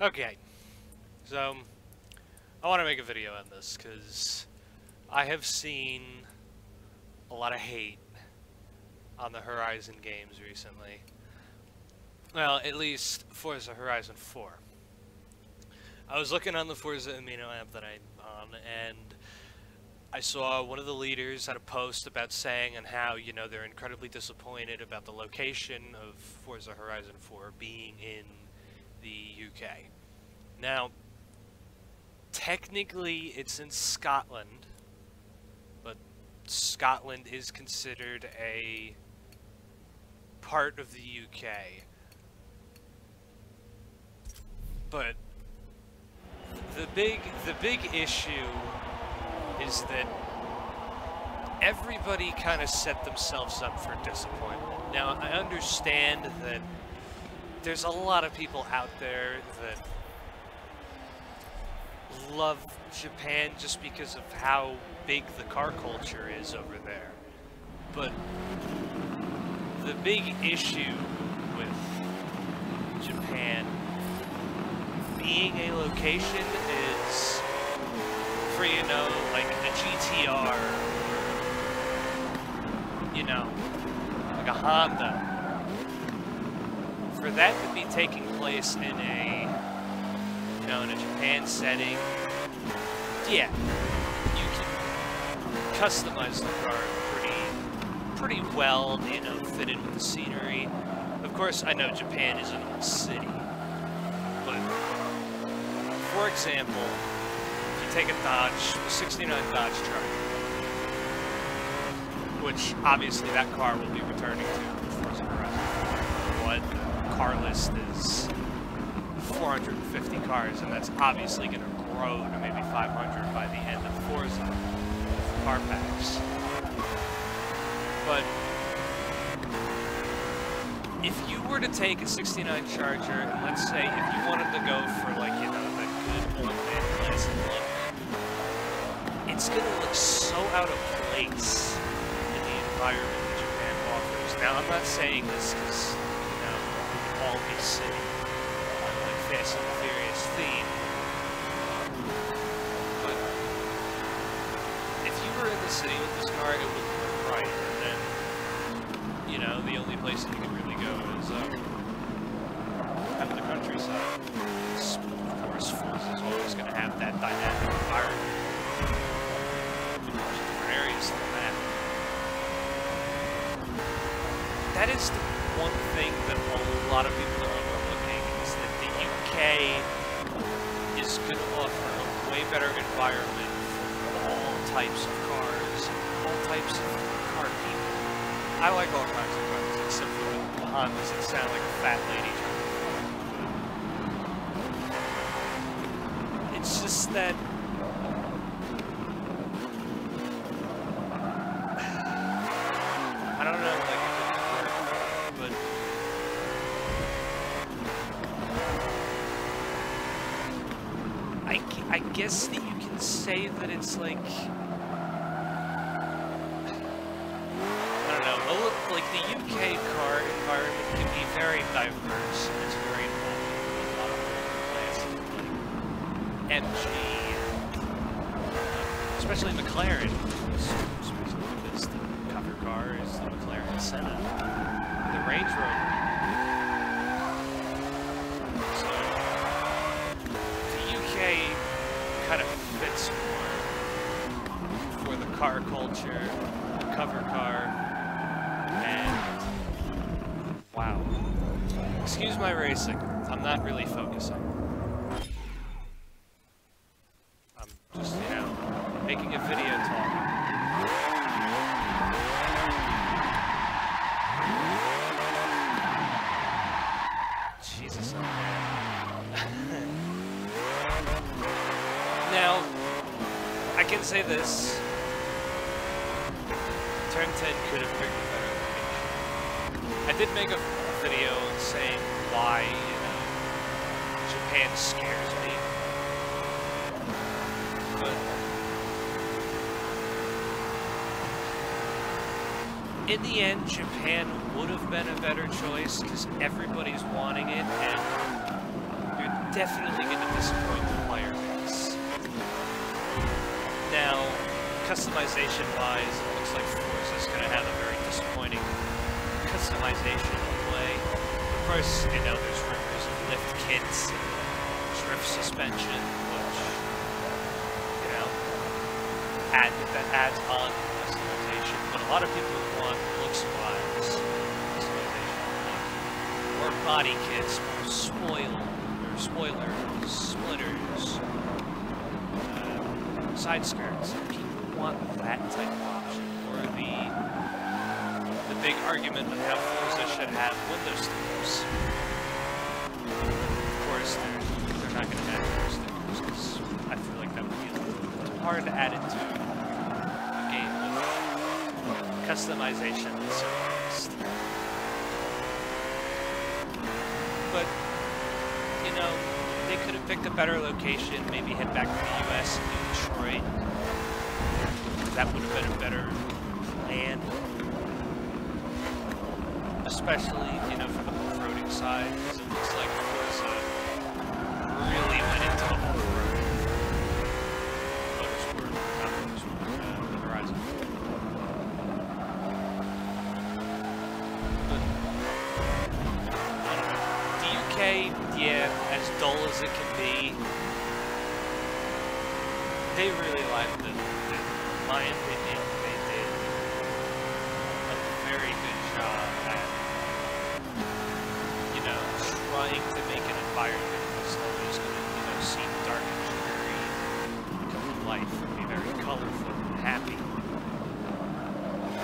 Okay, so I want to make a video on this because I have seen a lot of hate on the Horizon games recently. Well, at least Forza Horizon 4. I was looking on the Forza Amino app that I'm on, and I saw one of the leaders had a post about saying and how, you know, they're incredibly disappointed about the location of Forza Horizon 4 being in the UK. Now, technically it's in Scotland, but Scotland is considered a part of the UK. But the big the big issue is that everybody kind of set themselves up for disappointment. Now, I understand that there's a lot of people out there that love Japan just because of how big the car culture is over there. But the big issue with Japan being a location is for, you know, like a GTR, you know, like a Honda. For that to be taking place in a, you know, in a Japan setting, yeah, you can customize the car pretty, pretty well, you know, fit in with the scenery. Of course, I know Japan is an old city, but for example, if you take a Dodge, a 69 Dodge Charger, which obviously that car will be returning to Forza Horizon. What the car list is 450 cars, and that's obviously going to grow to maybe 500 by the end of Forza car packs. But if you were to take a 69 Charger, and let's say if you wanted to go for like, you know, the good old man classic look, it's gonna look so out of place in the environment that Japan offers. Now, I'm not saying this because, all be like Fast and Furious theme. But if you were in the city with this car, it would look right, and then, you know, the only place that you can really go is um, out in the countryside. Of course, Forza is always going to have that dynamic environment. Areas that. That is the one thing that a lot of people are overlooking is that the UK is going to offer a way better environment for all types of cars, all types of car people. I like all kinds of cars, except for the Hondas that sound like a fat lady It's just that... I don't know, like, if it would work, but... I, guess that you can say that it's like... I don't know, a li- like the UK car environment can be very diverse and it's very involved with a lot of like MG, uh, especially McLaren, especially because the cover car is the McLaren Senna, the Range Rover. So, the UK kind of fits more for the car culture, the cover car, and wow. My racing. I'm not really focusing. I'm just, you know, making a video talk. Jesus, now, I can say this. Turn 10 could have a better. I did make a video and saying why, you know, Japan scares me. But in the end, Japan would have been a better choice because everybody's wanting it, and you're definitely going to disappoint the player base. Now, customization-wise, it looks like Forza is going to have a very disappointing customization course, you know, there's rumors of lift kits and drift suspension, which, you know, add, that adds on to the customization. But a lot of people want looks-wise customization. More body kits, more spoil, or spoilers, splitters, uh, side skirts. People want that type of option. Or the big argument of how Forza should have window stickers. Of course, they're, they're not going to add window stickers because I feel like that would be a little too hard to add into a game with customization so fast. But, you know, they could have picked a better location, maybe head back to the US and do Detroit. That would have been a better plan especially, you know, for the off-roading side, because it looks like Forza really went into the off-road motorsport, not motorsport, uh, the Horizon. But. The UK, yeah, as dull as it can be, they really liked it. My opinion, they did a very good job at you know, trying to make an environment that's always going to, you know, seem dark and dreary, come to life, and be very colorful and happy.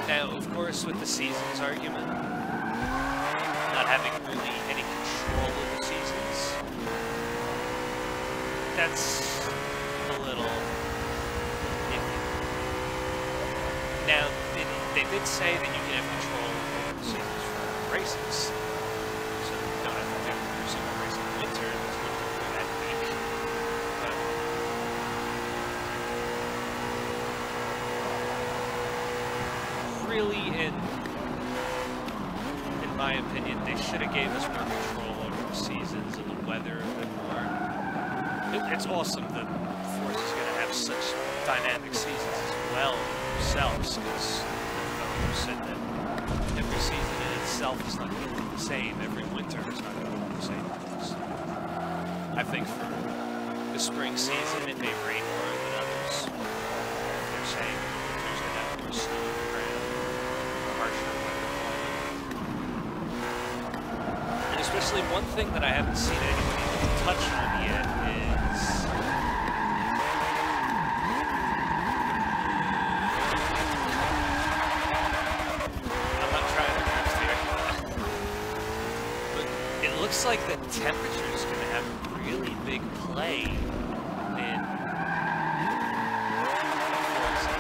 Now, of course, with the seasons argument, not having really any control of the seasons, that's a little iffy. Now, they, they did say that you can have control over the seasons for races, so you don't have to do every single race in the winter, there's no for that week. But really, in in my opinion, they should have gave us more control over the seasons and the weather a bit more. It, it's awesome that Forza is going to have such dynamic seasons as well themselves, because you said that every season in itself is not going to be the same. Every winter is not going to be the same. So I think for the spring season, it may rain more than others. They're saying winter's going snow on the ground, a harsher weather climate. And especially one thing that I haven't seen anybody touch on yet is I'm not trying to here. but it looks like the temperature is going to have a really big play in Forza.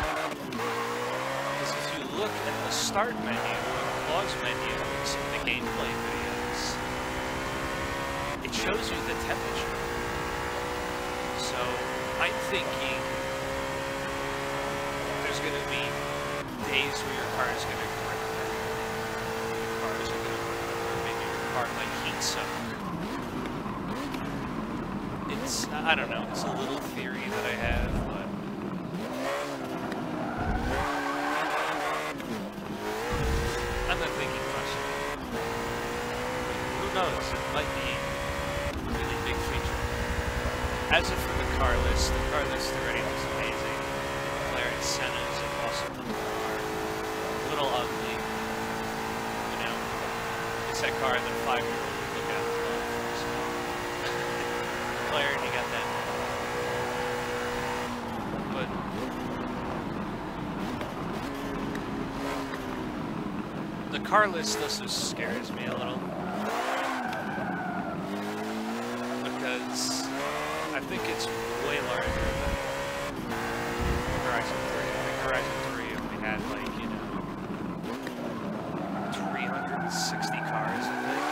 Because if you look at the start menu, the pause menu, and some of the gameplay videos, it shows you the temperature. So I'm thinking there's going to be days where your car is going to grip. Your cars are going to grip. Maybe your car might heat soak. It's, I don't know, it's a little theory that I have, but... I'm not thinking much. Who knows, it might be a really big feature. As if for the car list, the car list already looks amazing. McLaren Senna's looking car. A little ugly. You know, it's that car that five-year-old would look at and. So. McLaren, you got that. But the car list also scares me a little. Because I think it's way larger than Horizon 3. I Horizon 3 only had like, you know, 360 cars, I think.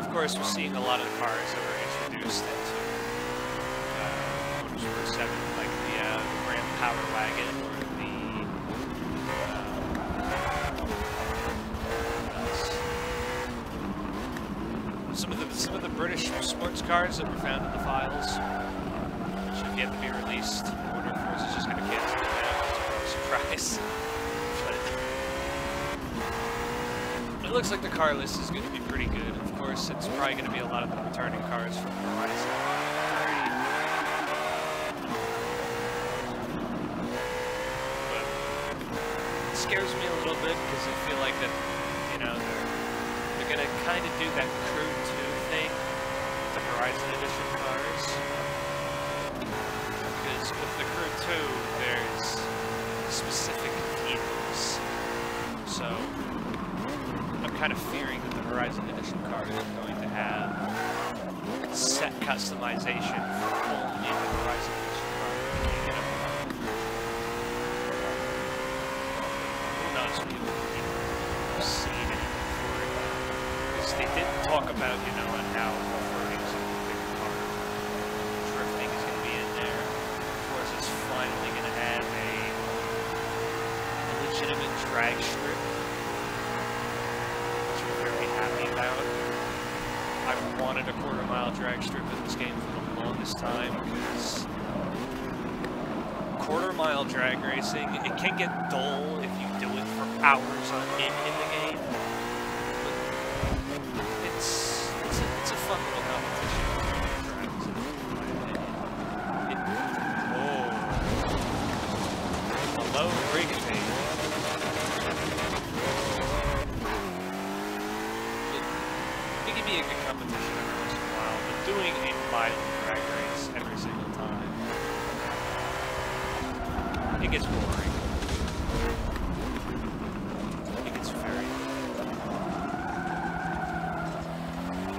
Of course, we're seeing a lot of cars that were introduced into uh, Motorsport 7, like the, uh, the Ram Power Wagon or the uh, what else? some of the the some of the British sports cars that were found in the files should get to be released order for us. It's just gonna cancel it now. It's a surprise. But it looks like the car list is going to be pretty good. Of course, it's probably going to be a lot of the returning cars from Horizon. Scares me a little bit because I feel like that, you know, they're, they're going to kind of do that Crew 2 thing with the Horizon Edition cars. Because with the Crew 2, there's specific vehicles. So, I'm kind of fearing that the Horizon Edition cars are going to have set customization for only the Horizon Edition car. You know? Who knows? We haven't seen anything for it. Because they did talk about, you know, on how off-roading is a big part. Drifting is going to be in there. Of course, it's finally going to have a legitimate drag strip which I'm very happy about. I've wanted a quarter mile drag strip in this game for the longest time because uh, quarter mile drag racing, it can get dull if you do it for hours on end in the game. But it's it's a, it's a fun little competition. in my opinion. It, oh. Hello, Rig Fade. It can be a good competition every once in a while, but doing a drag race every single time, it gets boring. It gets very.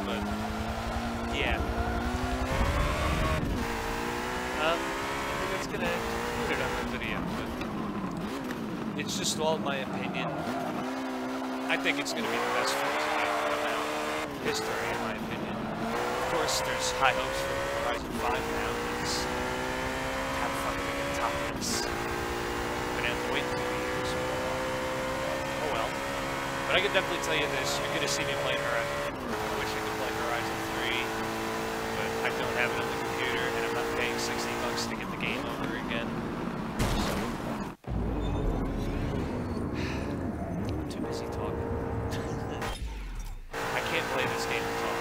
But, yeah. Um, I think that's gonna conclude it on the video, but it's just all my opinion. I think it's gonna be the best Forza game to come out in history, in my opinion. Of course, there's high hopes for Horizon 5 now, because top this? We're gonna have to wait two years. Uh, oh well. But I can definitely tell you this, you're gonna see me playing Horizon I wish I could play Horizon 3, but I don't have it on the computer, and I'm not paying 60 bucks to get the game over again. So, I'm too busy talking. I can't play this game and talk.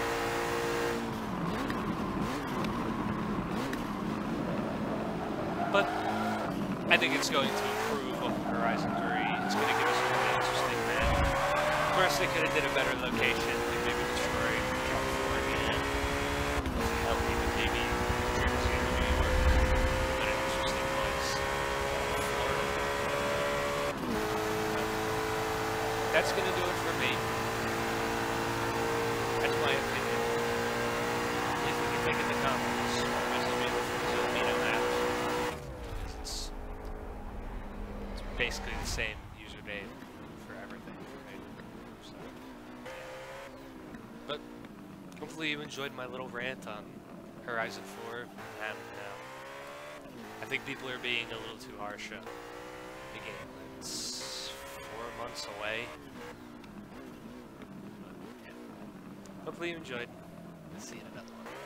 But I think it's going to improve over Horizon 3. It's going to give us a really interesting map. Of course, they could have did a better location, like maybe Detroit, California, hell, even maybe New Jersey or New York. But an interesting place. Florida. That's going to do it for me. That's my opinion. If we can think in the comments, please let me let me know that. Because it's, it's basically the same username for everything, right? So, but hopefully you enjoyed my little rant on Horizon 4. And uh, I think people are being a little too harsh on the game. It's four months away. But, yeah. Hopefully you enjoyed. See you in another one.